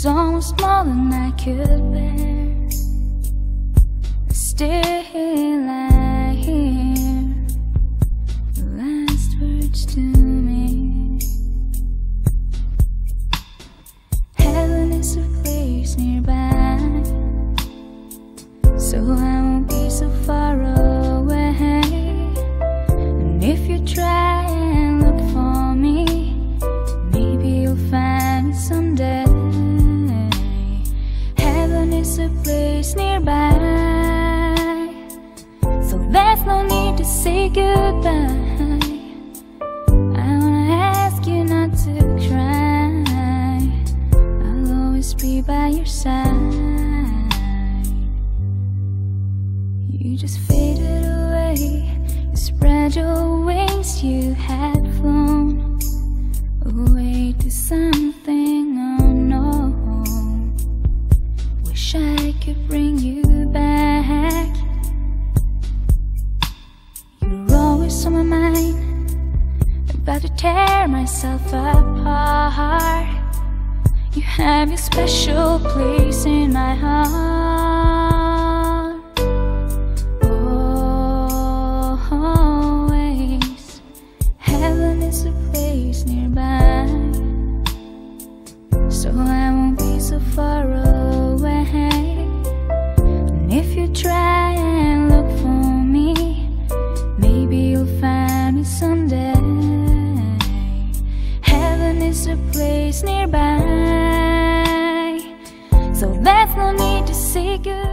so much more than I could bear. Still, I hear the last words to me. Heaven is a place nearby, so I is a place nearby, so there's no need to say goodbye. I wanna ask you not to cry. I'll always be by your side. You just faded away. You spread your wings, could bring you back. You're always on my mind. About to tear myself apart. You have your special place in my heart. Always, heaven is a place nearby, so I nearby, so there's no need to say goodbye.